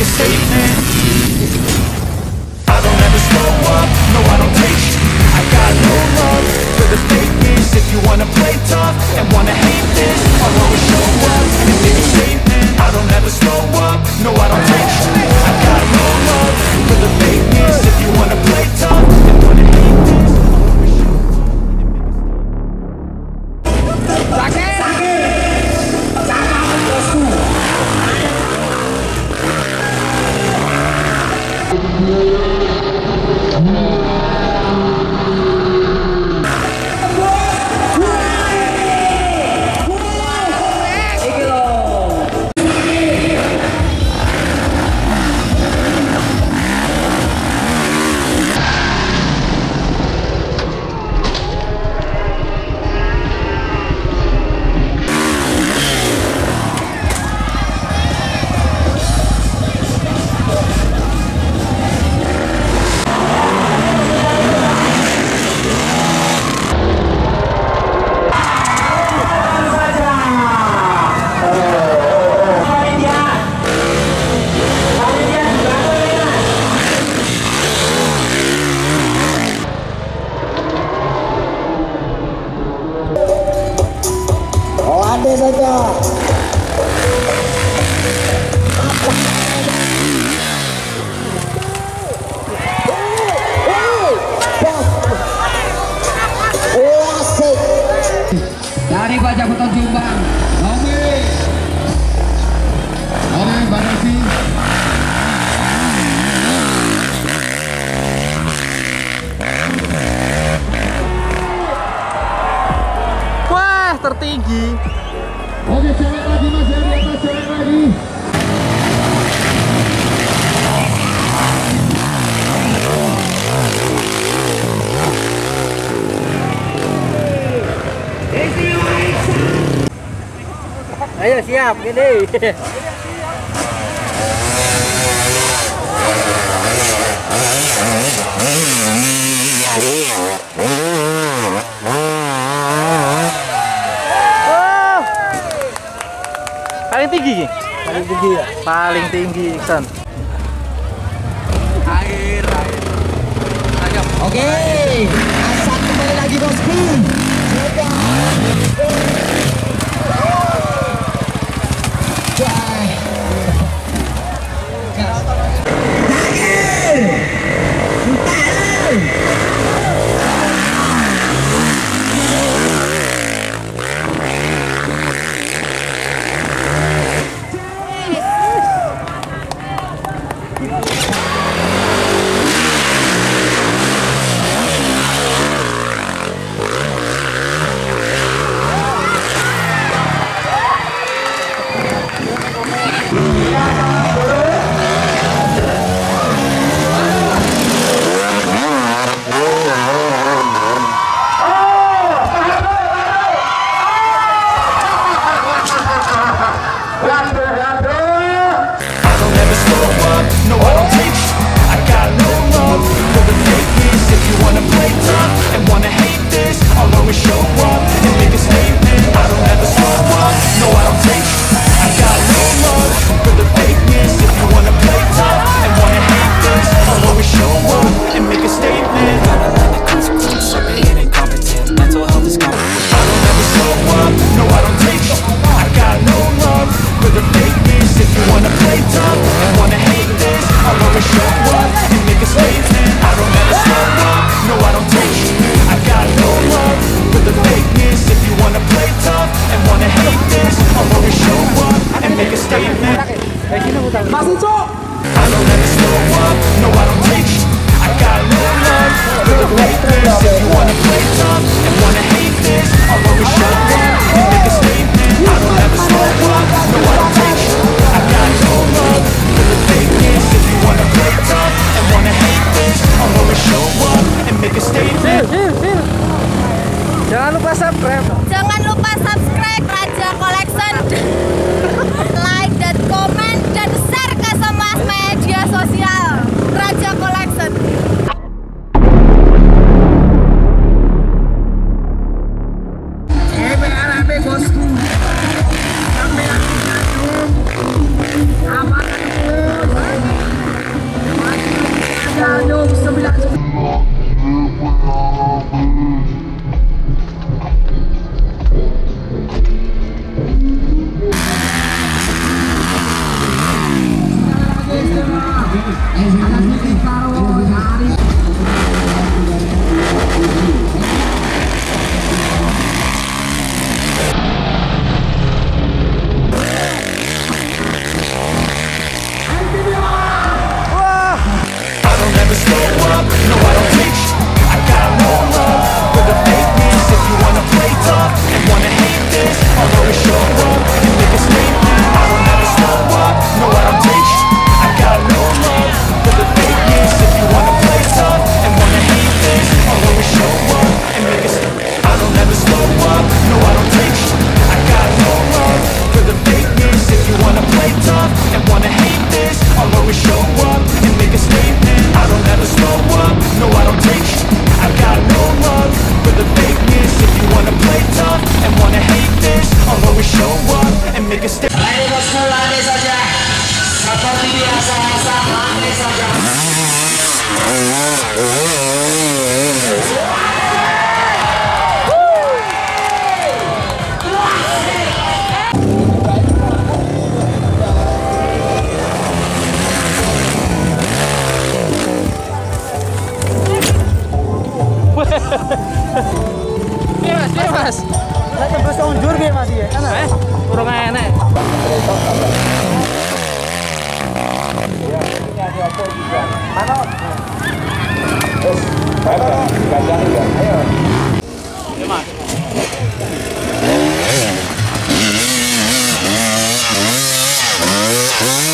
a statement. I don't ever slow up, no I don't take. I got no love for the fakeness. If you wanna play tough and wanna hate tertinggi. Oke cewek lagi mas atas lagi Ayo siap, gini. Oh. Paling tinggi. Paling tinggi ya. Paling tinggi Iksan. I I don't ever slow up, no I don't take I got love for the If you wanna play tough and wanna hate this I'll always show up and make a statement I don't ever slow up, no I don't take I got no love for the If you wanna play tough and wanna hate this I'll always show up and make a statement Jangan lupa subscribe. Oh,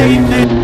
statement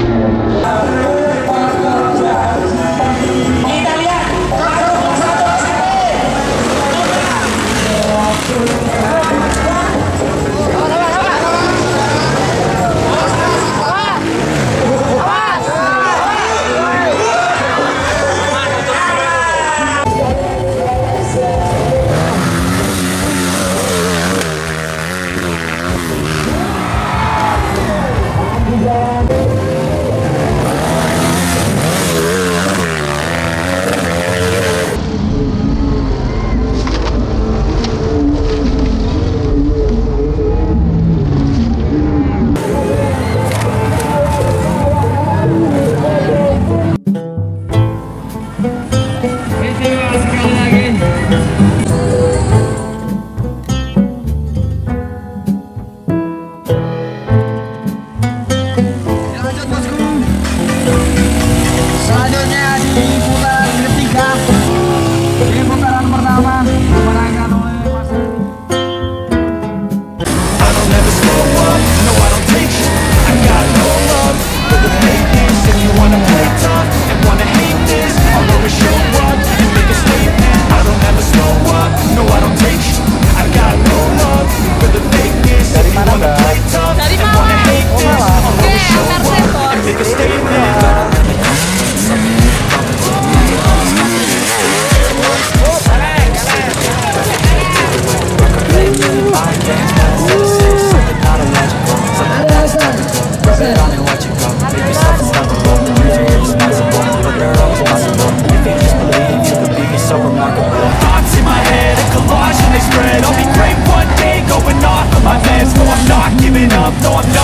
No, I'm